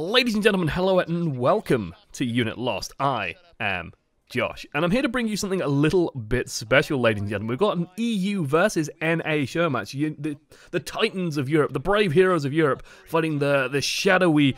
Ladies and gentlemen, hello and welcome to Unit Lost. I am Josh, and I'm here to bring you something a little bit special, ladies and gentlemen. We've got an EU versus NA show match. You, the, the titans of Europe, the brave heroes of Europe, fighting the, the shadowy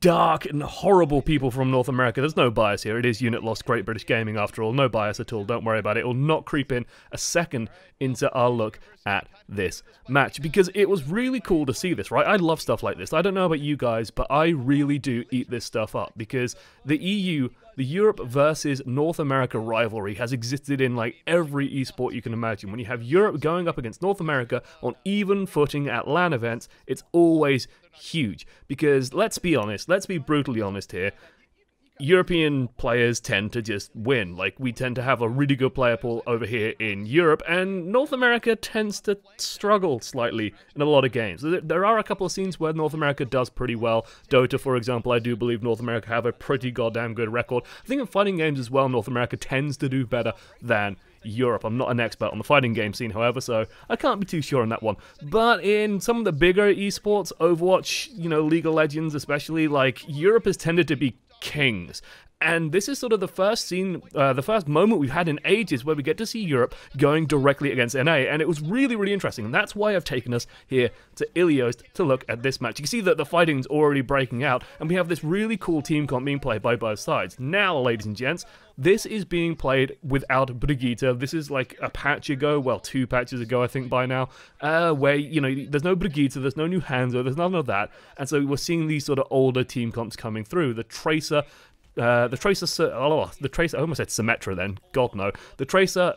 dark and horrible people from North America. There's no bias here. It is Unit Lost Great British Gaming after all. No bias at all. Don't worry about it. It will not creep in a second into our look at this match because it was really cool to see this, right? I love stuff like this. I don't know about you guys, but I really do eat this stuff up because the EU the Europe versus North America rivalry has existed in like every esport you can imagine. When you have Europe going up against North America on even footing at LAN events, it's always huge. Because let's be honest, let's be brutally honest here. European players tend to just win. Like, we tend to have a really good player pool over here in Europe, and North America tends to struggle slightly in a lot of games. There are a couple of scenes where North America does pretty well. Dota, for example, I do believe North America have a pretty goddamn good record. I think in fighting games as well, North America tends to do better than Europe. I'm not an expert on the fighting game scene, however, so I can't be too sure on that one. But in some of the bigger esports, Overwatch, you know, League of Legends especially, like, Europe has tended to be kings. And this is sort of the first scene, uh, the first moment we've had in ages where we get to see Europe going directly against NA, and it was really, really interesting. And that's why I've taken us here to Ilios to look at this match. You can see that the fighting's already breaking out, and we have this really cool team comp being played by both sides. Now, ladies and gents, this is being played without Brigitte. This is like a patch ago, well, two patches ago, I think by now, uh, where, you know, there's no Brigitte, there's no new Hanzo, there's none of that. And so we're seeing these sort of older team comps coming through. The Tracer uh, the Tracer, oh, the Tracer, I almost said Symmetra then, god no. The Tracer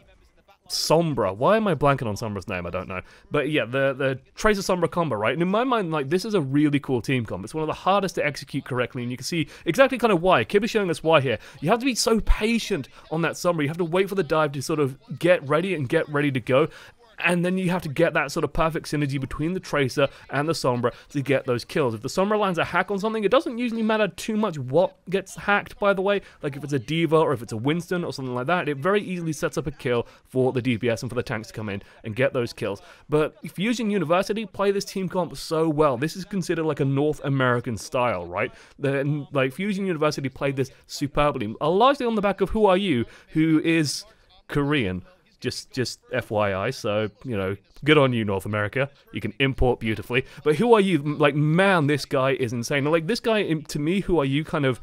Sombra. Why am I blanking on Sombra's name? I don't know. But yeah, the the Tracer Sombra combo, right? And in my mind, like this is a really cool team combo. It's one of the hardest to execute correctly, and you can see exactly kind of why. Kib is showing us why here. You have to be so patient on that Sombra. You have to wait for the dive to sort of get ready and get ready to go and then you have to get that sort of perfect synergy between the Tracer and the Sombra to get those kills. If the Sombra lands a hack on something, it doesn't usually matter too much what gets hacked, by the way. Like if it's a D.Va or if it's a Winston or something like that, it very easily sets up a kill for the DPS and for the tanks to come in and get those kills. But Fusion University play this team comp so well. This is considered like a North American style, right? Then like Fusion University played this superbly, largely on the back of Who Are You, who is Korean just just FYI. So you know, good on you, North America. You can import beautifully. But who are you? Like, man, this guy is insane. Like this guy, um, to me, who are you? Kind of.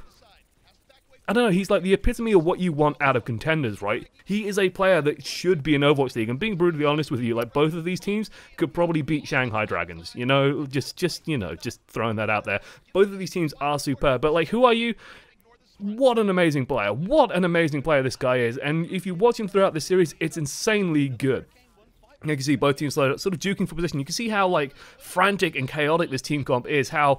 I don't know, he's like the epitome of what you want out of contenders, right? He is a player that should be in Overwatch League, and being brutally honest with you, like both of these teams could probably beat Shanghai Dragons, you know? Just, just, you know, just throwing that out there. Both of these teams are superb, but like, who are you? What an amazing player. What an amazing player this guy is. And if you watch him throughout the series, it's insanely good. You can see both teams sort of duking for position. You can see how like frantic and chaotic this team comp is. How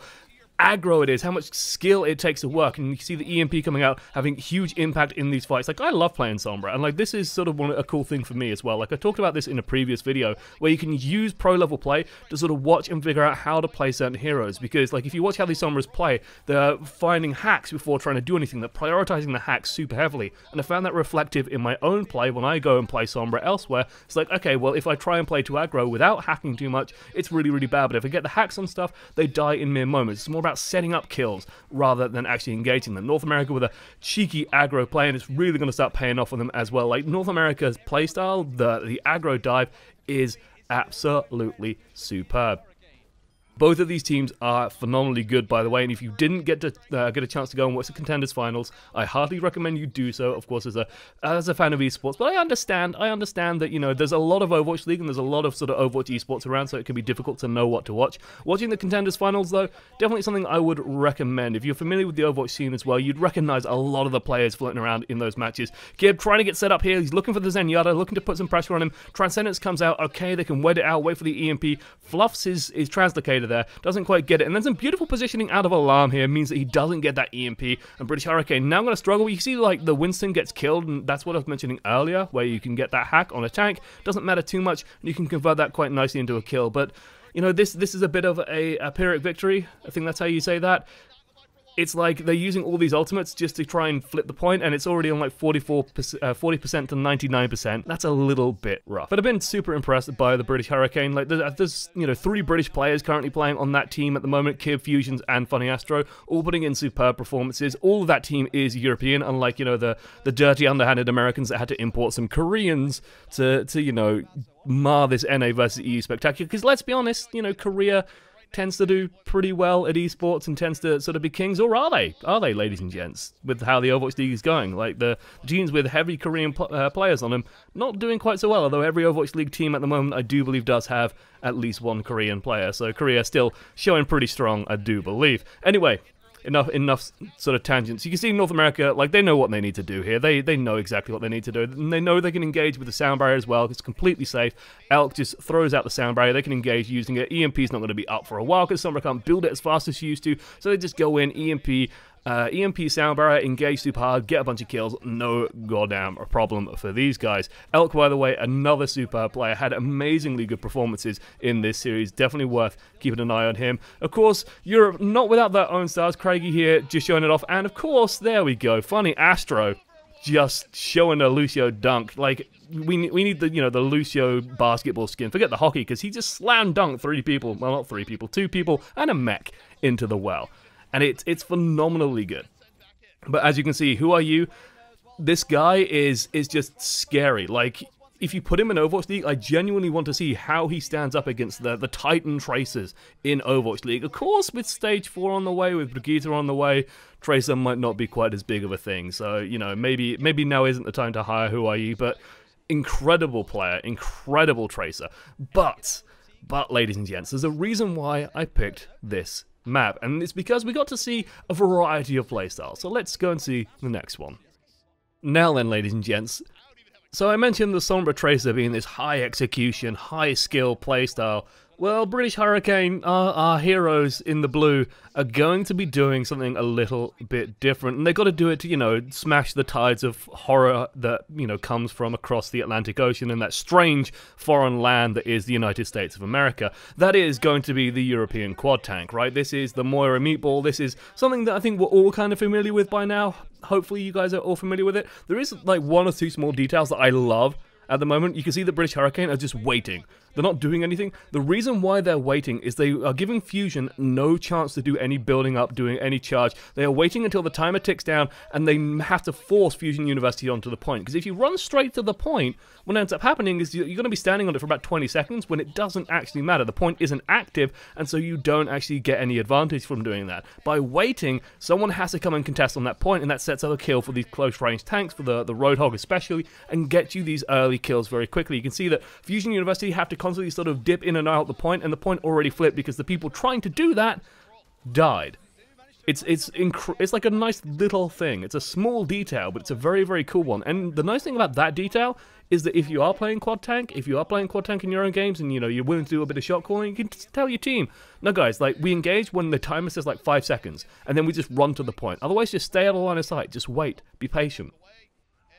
aggro it is, how much skill it takes to work, and you see the EMP coming out having huge impact in these fights. Like I love playing Sombra, and like this is sort of one a cool thing for me as well. Like I talked about this in a previous video, where you can use pro level play to sort of watch and figure out how to play certain heroes. Because like if you watch how these Sombras play, they're finding hacks before trying to do anything. They're prioritizing the hacks super heavily, and I found that reflective in my own play when I go and play Sombra elsewhere. It's like okay, well if I try and play to aggro without hacking too much, it's really really bad. But if I get the hacks on stuff, they die in mere moments. It's more about setting up kills rather than actually engaging them. North America with a cheeky aggro play, and it's really going to start paying off on them as well. Like North America's playstyle, the the aggro dive is absolutely superb. Both of these teams are phenomenally good, by the way, and if you didn't get to uh, get a chance to go and watch the contenders finals, I hardly recommend you do so. Of course, as a as a fan of esports, but I understand. I understand that you know there's a lot of Overwatch League and there's a lot of sort of Overwatch esports around, so it can be difficult to know what to watch. Watching the contenders finals, though, definitely something I would recommend. If you're familiar with the Overwatch scene as well, you'd recognize a lot of the players floating around in those matches. Gib trying to get set up here. He's looking for the Zenyatta, looking to put some pressure on him. Transcendence comes out. Okay, they can wait it out. Wait for the EMP. Fluffs his his there. Doesn't quite get it. And then some beautiful positioning out of Alarm here means that he doesn't get that EMP. And British Hurricane now going to struggle. You see, like, the Winston gets killed, and that's what I was mentioning earlier, where you can get that hack on a tank. Doesn't matter too much, and you can convert that quite nicely into a kill. But, you know, this this is a bit of a, a Pyrrhic victory. I think that's how you say that it's like they're using all these ultimates just to try and flip the point, and it's already on like 44 uh, 40% to 99%. That's a little bit rough. But I've been super impressed by the British Hurricane. Like, there's, there's you know three British players currently playing on that team at the moment: Kib Fusions and Funny Astro, all putting in superb performances. All of that team is European, unlike you know the the dirty, underhanded Americans that had to import some Koreans to to you know mar this NA versus EU spectacular. Because let's be honest, you know Korea tends to do pretty well at esports and tends to sort of be kings, or are they? Are they, ladies and gents, with how the Overwatch League is going? Like the teams with heavy Korean pl- uh, players on them, not doing quite so well. Although every Overwatch League team at the moment, I do believe, does have at least one Korean player. So Korea still showing pretty strong, I do believe. Anyway, enough enough sort of tangents. You can see North America, like they know what they need to do here. They they know exactly what they need to do. And they know they can engage with the sound barrier as well. It's completely safe. Elk just throws out the sound barrier. They can engage using it. EMP's not going to be up for a while because Sombra can't build it as fast as she used to. So they just go in, EMP, uh, EMP sound barrier, engage super hard, get a bunch of kills, no goddamn problem for these guys. Elk, by the way, another super player, had amazingly good performances in this series. Definitely worth keeping an eye on him. Of course, Europe not without their own stars. Craigie here just showing it off. And of course, there we go. Funny Astro just showing a Lucio dunk. Like, we, we need the you know the Lucio basketball skin. Forget the hockey because he just slam dunked three people, well not three people, two people and a mech into the well and it's it's phenomenally good. But as you can see, who are you? This guy is is just scary. Like if you put him in Overwatch League, I genuinely want to see how he stands up against the, the Titan Tracers in Overwatch League. Of course, with Stage 4 on the way, with Brigitte on the way, Tracer might not be quite as big of a thing. So, you know, maybe maybe now isn't the time to hire Who Are You, but incredible player, incredible Tracer. But, but, ladies and gents, there's a reason why I picked this map, and it's because we got to see a variety of playstyles. So let's go and see the next one. Now then, ladies and gents, so I mentioned the Sombra Tracer being this high execution, high skill playstyle well, British Hurricane, our, our, heroes in the blue, are going to be doing something a little bit different. And they've got to do it to, you know, smash the tides of horror that, you know, comes from across the Atlantic Ocean and that strange foreign land that is the United States of America. That is going to be the European quad tank, right? This is the Moira meatball. This is something that I think we're all kind of familiar with by now. Hopefully you guys are all familiar with it. There is, like, one or two small details that I love at the moment. You can see the British Hurricane are just waiting. They're not doing anything. The reason why they're waiting is they are giving Fusion no chance to do any building up, doing any charge. They are waiting until the timer ticks down and they have to force Fusion University onto the point. Because if you run straight to the point, what ends up happening is you're going to be standing on it for about 20 seconds when it doesn't actually matter. The point isn't active and so you don't actually get any advantage from doing that. By waiting, someone has to come and contest on that point and that sets up a kill for these close range tanks, for the, the Roadhog especially, and get you these early kills very quickly. You can see that Fusion University have to constantly sort of dip in and out the point, and the point already flipped because the people trying to do that died. It's it's it's like a nice little thing. It's a small detail, but it's a very very cool one. And the nice thing about that detail is that if you are playing quad tank, if you are playing quad tank in your own games, and you know you're willing to do a bit of shot calling, you can tell your team, no guys, like we engage when the timer says like five seconds, and then we just run to the point. Otherwise, just stay out of line of sight. Just wait. Be patient.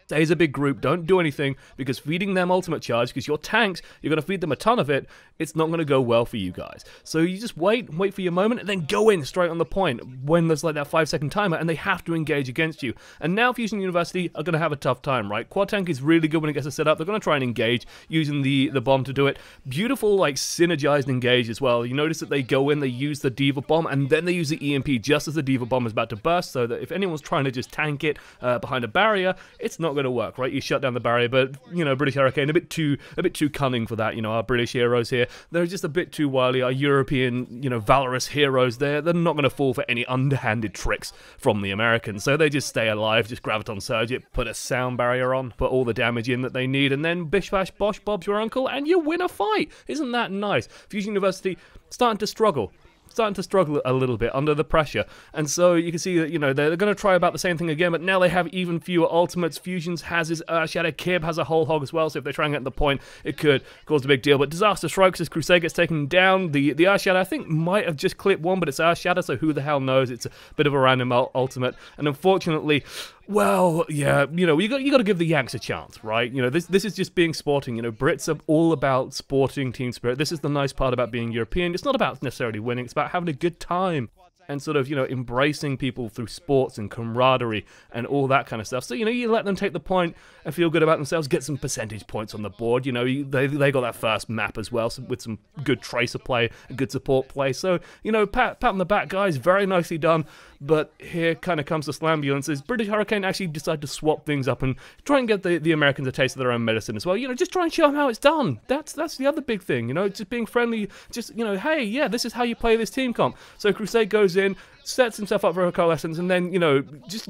Stay as a big group, don't do anything, because feeding them ultimate charge, because your tanks, you're going to feed them a ton of it, it's not going to go well for you guys. So you just wait, wait for your moment, and then go in straight on the point when there's like that 5 second timer, and they have to engage against you. And now Fusion University are going to have a tough time, right? Quad Tank is really good when it gets set up. They're going to try and engage using the, the bomb to do it. Beautiful, like, synergized engage as well. You notice that they go in, they use the D.Va bomb, and then they use the EMP just as the D.Va bomb is about to burst, so that if anyone's trying to just tank it uh, behind a barrier, it's not going to work, right? You shut down the barrier, but you know, British Hurricane a bit too a bit too cunning for that. You know, our British heroes here, they're just a bit too wily. Our European, you know, valorous heroes, they're they're not going to fall for any underhanded tricks from the Americans. So they just stay alive, just graviton surge it, put a sound barrier on, put all the damage in that they need, and then bish bash bosh Bob's your uncle, and you win a fight. Isn't that nice? Fusion University starting to struggle starting to struggle a little bit under the pressure. And so you can see that, you know, they're, going to try about the same thing again, but now they have even fewer ultimates. Fusions has his uh, Earthshatter, Kib has a whole hog as well, so if they try and get the point, it could cause a big deal. But Disaster strikes as Crusade gets taken down. The, the Earthshatter, I think, might have just clipped one, but it's Earthshatter, so who the hell knows? It's a bit of a random ultimate. And unfortunately, well, yeah, you know, you got you got to give the Yanks a chance, right? You know, this this is just being sporting. You know, Brits are all about sporting team spirit. This is the nice part about being European. It's not about necessarily winning. It's about having a good time. and sort of, you know, embracing people through sports and camaraderie and all that kind of stuff. So, you know, you let them take the point and feel good about themselves, get some percentage points on the board. You know, they, they got that first map as well so with some good tracer play, good support play. So, you know, pat, pat on the back, guys, very nicely done. But here kind of comes the Slambulances. British Hurricane actually decided to swap things up and try and get the, the Americans a taste of their own medicine as well. You know, just try and show them how it's done. That's that's the other big thing. You know, just being friendly. Just you know, hey, yeah, this is how you play this team comp. So Crusade goes in, sets himself up for a coalescence, and then you know just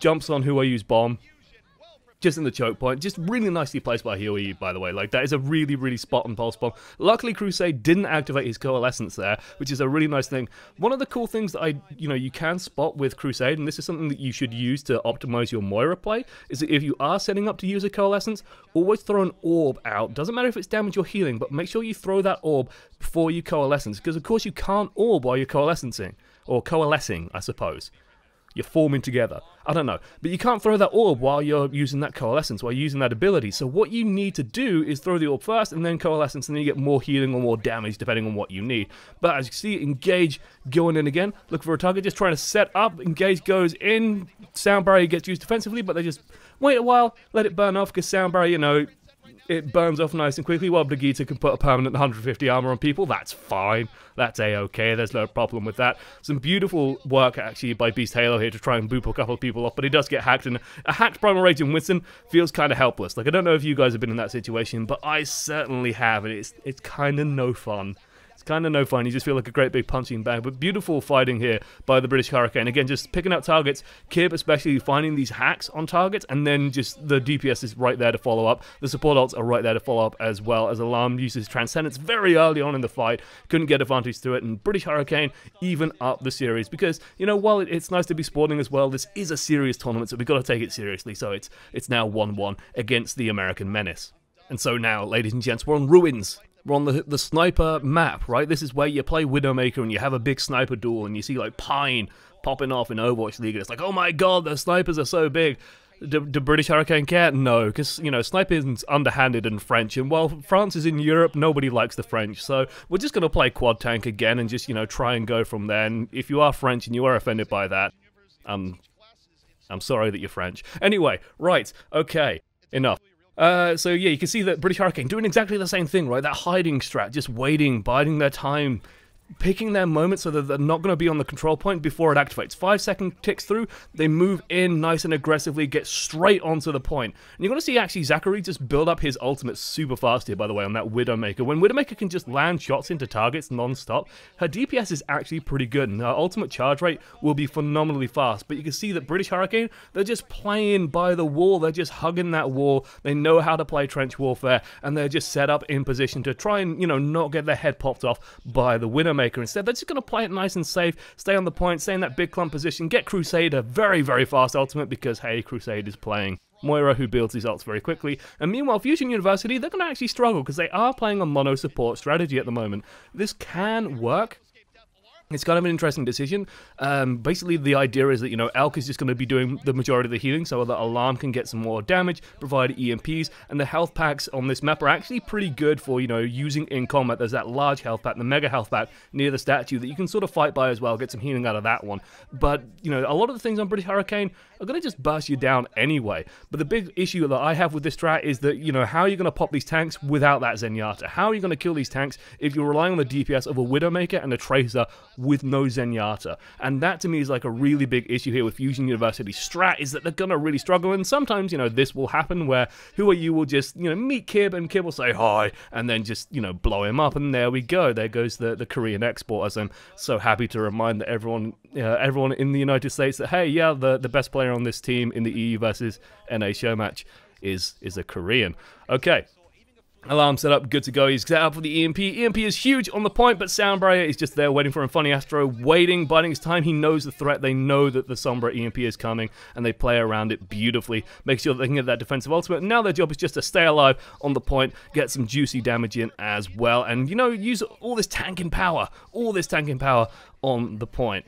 jumps on who I use bomb just in the choke point. Just really nicely placed by Huey, by the way. Like, that is a really, really spot on pulse bomb. Luckily, Crusade didn't activate his coalescence there, which is a really nice thing. One of the cool things that I, you know, you can spot with Crusade, and this is something that you should use to optimize your Moira play, is that if you are setting up to use a coalescence, always throw an orb out. Doesn't matter if it's damage or healing, but make sure you throw that orb before you coalescence, because of course you can't orb while you're coalescing, or coalescing, I suppose. You're forming together. I don't know. But you can't throw that orb while you're using that coalescence, while you're using that ability. So what you need to do is throw the orb first and then coalescence, and then you get more healing or more damage depending on what you need. But as you see, engage going in again. Look for a target, just trying to set up. Engage goes in. Sound barrier gets used defensively, but they just wait a while, let it burn off, because sound barrier, you know, it burns off nice and quickly, while Brigitte can put a permanent 150 armor on people. That's fine. That's a-okay. There's no problem with that. Some beautiful work, actually, by Beast Halo here to try and boop a couple of people off, but he does get hacked, and a hacked Primal Rage in Winston feels kind of helpless. Like, I don't know if you guys have been in that situation, but I certainly have, and it's, it's kind of no fun. It's kind of no fun. You just feel like a great big punching bag. But beautiful fighting here by the British Hurricane. Again, just picking out targets. Kib especially finding these hacks on targets. And then just the DPS is right there to follow up. The support alts are right there to follow up as well. As Alarm uses Transcendence very early on in the fight. Couldn't get advantage to it. And British Hurricane even up the series. Because, you know, while it's nice to be sporting as well, this is a serious tournament. So we've got to take it seriously. So it's, it's now 1-1 against the American Menace. And so now, ladies and gents, we're on Ruins. We're on the, the sniper map, right? This is where you play Widowmaker and you have a big sniper duel and you see like Pine popping off in Overwatch League and it's like, oh my god, the snipers are so big. Do, British Hurricane care? No, because, you know, sniping's underhanded and French, and while France is in Europe, nobody likes the French, so we're just going to play Quad Tank again and just, you know, try and go from there, and if you are French and you are offended by that, um, I'm sorry that you're French. Anyway, right, okay, enough. Uh, so yeah, you can see that British Hurricane doing exactly the same thing, right? That hiding strat, just waiting, biding their time, picking their moment so that they're not going to be on the control point before it activates. Five second ticks through, they move in nice and aggressively, get straight onto the point. And you're going to see actually Zachary just build up his ultimate super fast here, by the way, on that Widowmaker. When Widowmaker can just land shots into targets non-stop, her DPS is actually pretty good, and her ultimate charge rate will be phenomenally fast. But you can see that British Hurricane, they're just playing by the wall, they're just hugging that wall, they know how to play trench warfare, and they're just set up in position to try and, you know, not get their head popped off by the Widowmaker Maker instead. They're just going to play it nice and safe, stay on the point, stay in that big clump position, get Crusade a very, very fast ultimate because, hey, Crusade is playing. Moira, who builds these ults very quickly. And meanwhile, Fusion University, they're going to actually struggle because they are playing a mono support strategy at the moment. This can work, it's kind of an interesting decision. Um, basically, the idea is that, you know, Elk is just going to be doing the majority of the healing so that Alarm can get some more damage, provide EMPs, and the health packs on this map are actually pretty good for, you know, using in combat. There's that large health pack, the mega health pack near the statue that you can sort of fight by as well, get some healing out of that one. But, you know, a lot of the things on British Hurricane are going to just burst you down anyway. But the big issue that I have with this strat is that, you know, how are you going to pop these tanks without that Zenyatta? How are you going to kill these tanks if you're relying on the DPS of a Widowmaker and a Tracer with no Zenyatta. And that to me is like a really big issue here with Fusion University strat is that they're gonna really struggle. And sometimes, you know, this will happen where who are you will just, you know, meet Kib and Kib will say hi and then just, you know, blow him up. And there we go. There goes the, the Korean export as I'm so happy to remind that everyone uh, everyone in the United States that hey, yeah, the, the best player on this team in the EU versus NA show match is is a Korean. Okay, Alarm set up, good to go. He's set up for the EMP. EMP is huge on the point, but Sound is just there waiting for him. Funny Astro waiting, biding his time. He knows the threat. They know that the Sombra EMP is coming, and they play around it beautifully. Make sure they can get that defensive ultimate. Now their job is just to stay alive on the point, get some juicy damage in as well, and, you know, use all this tanking power, all this tanking power on the point.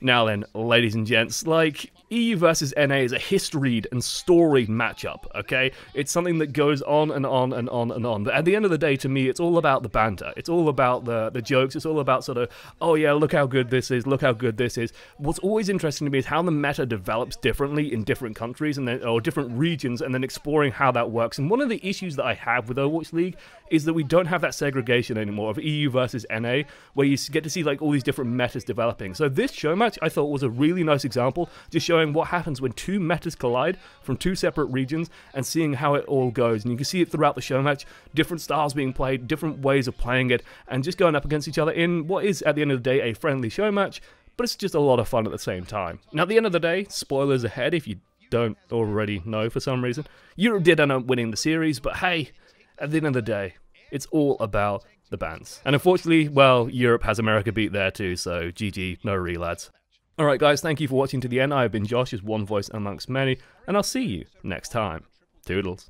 Now then, ladies and gents, like, EU versus NA is a historied and storied matchup, okay? It's something that goes on and on and on and on. But at the end of the day, to me, it's all about the banter. It's all about the, the jokes. It's all about sort of, oh yeah, look how good this is, look how good this is. What's always interesting to me is how the meta develops differently in different countries and then, or different regions and then exploring how that works. And one of the issues that I have with Overwatch League is that we don't have that segregation anymore of EU versus NA, where you get to see like all these different metas developing. So this show match I thought was a really nice example, just showing what happens when two metas collide from two separate regions and seeing how it all goes. And you can see it throughout the show match, different styles being played, different ways of playing it, and just going up against each other in what is at the end of the day a friendly show match, but it's just a lot of fun at the same time. Now at the end of the day, spoilers ahead if you don't already know for some reason, Europe did end up winning the series, but hey, at the end of the day, it's all about the bands. And unfortunately, well, Europe has America beat there too, so GG, no re lads. Alright guys, thank you for watching to the end. I have been Josh, as one voice amongst many, and I'll see you next time. Toodles.